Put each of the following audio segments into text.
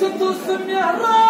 Çıktı olsun ya Rab.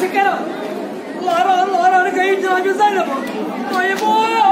Çıkarım. Lara, Lara'nı kayınca güzel bu. Ay bu.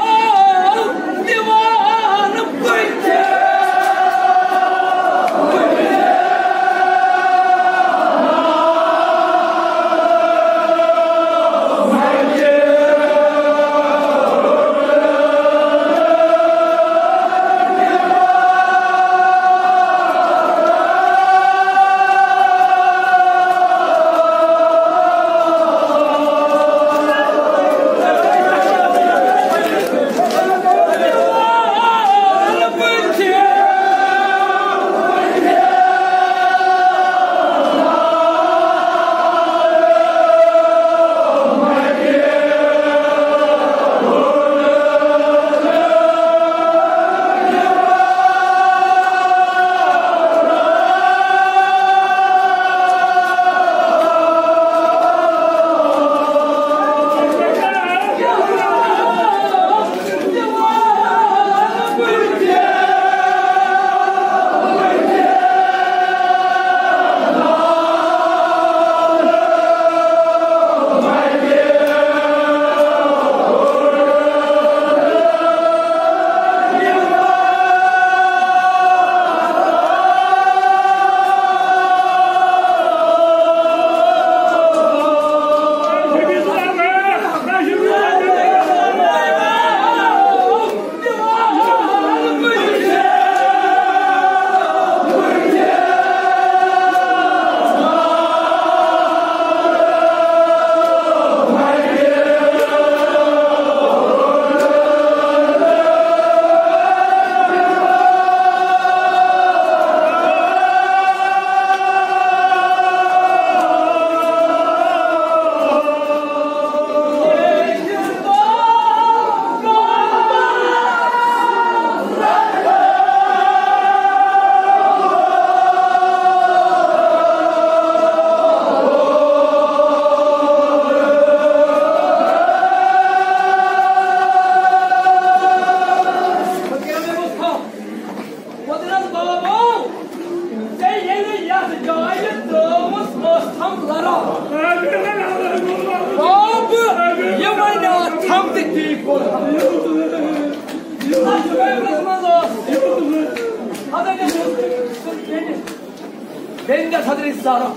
맨날 사들이 있 어. 라. 어.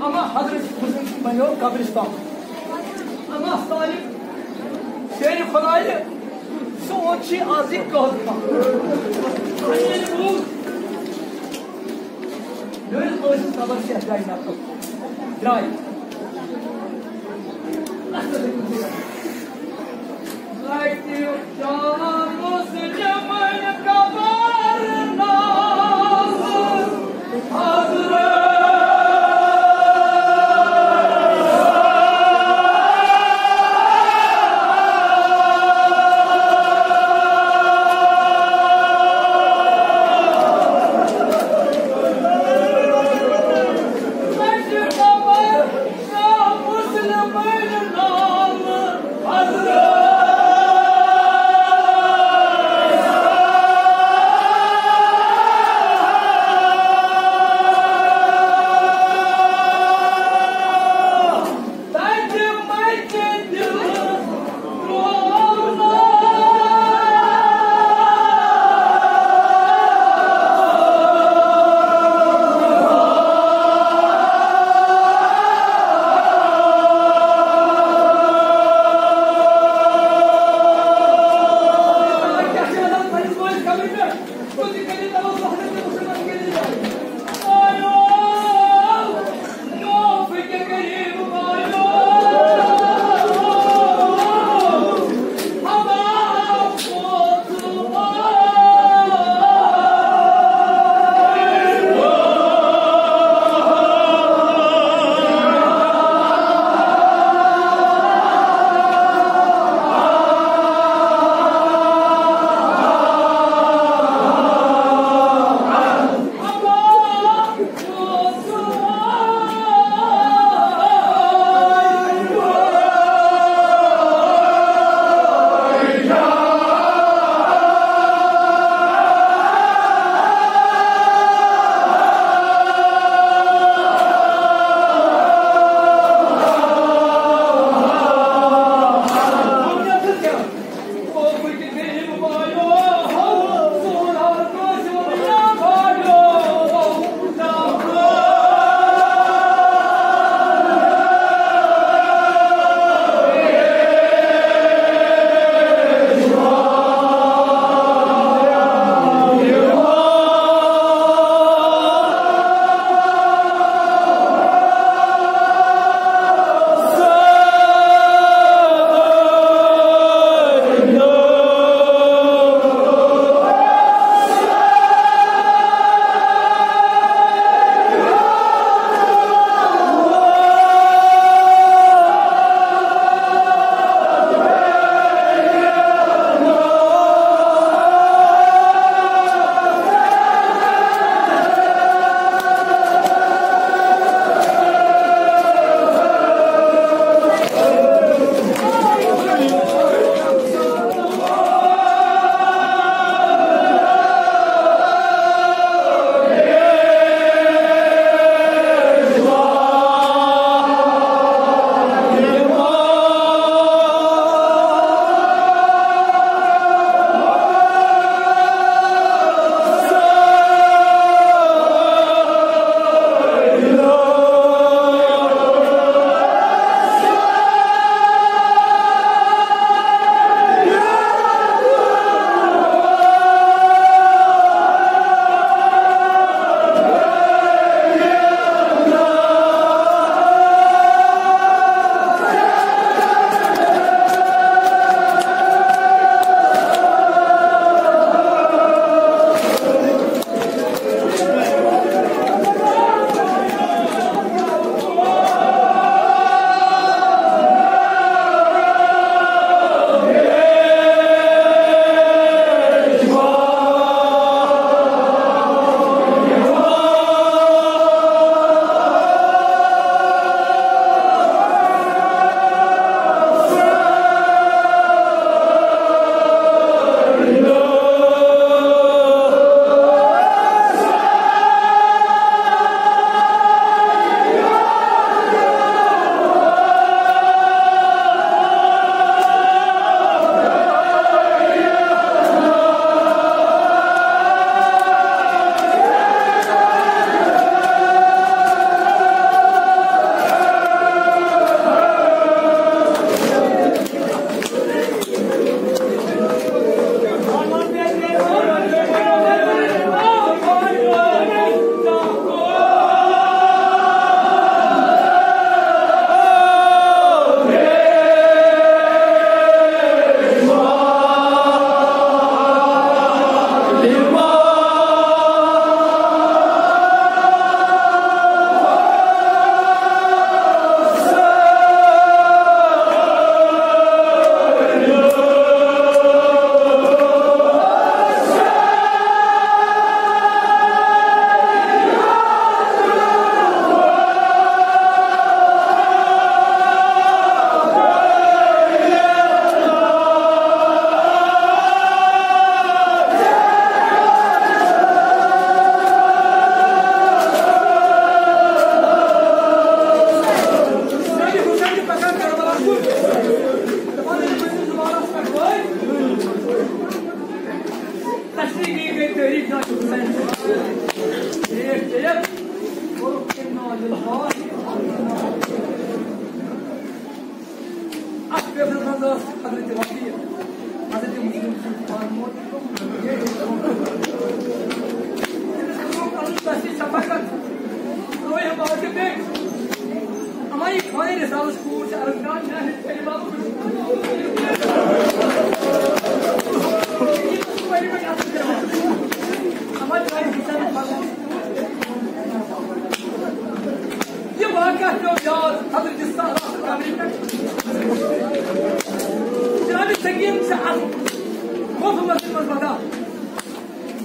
아. 마 하드레스 무슨 배우 가브리 스. 아마 스타 일. 제일 편하 게. verso oči a zikolka. Böyle alışın savaşı yapayım yaptım. Drive. Like you, John.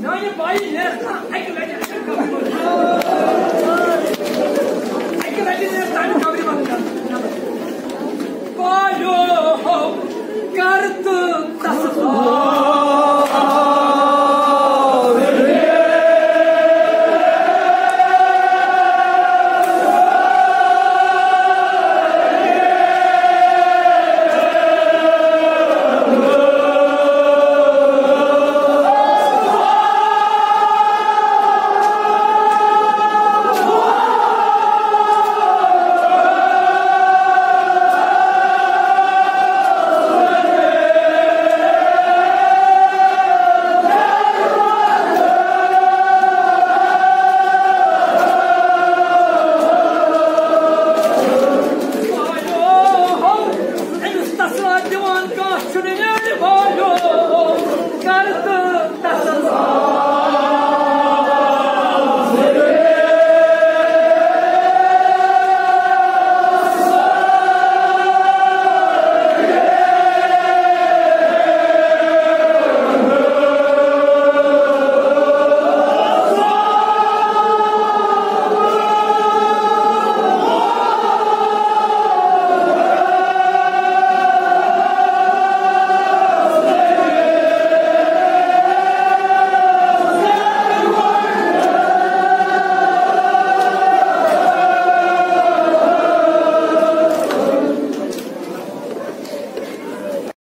Now you buy it, yes, I can make it. Cartu tasma.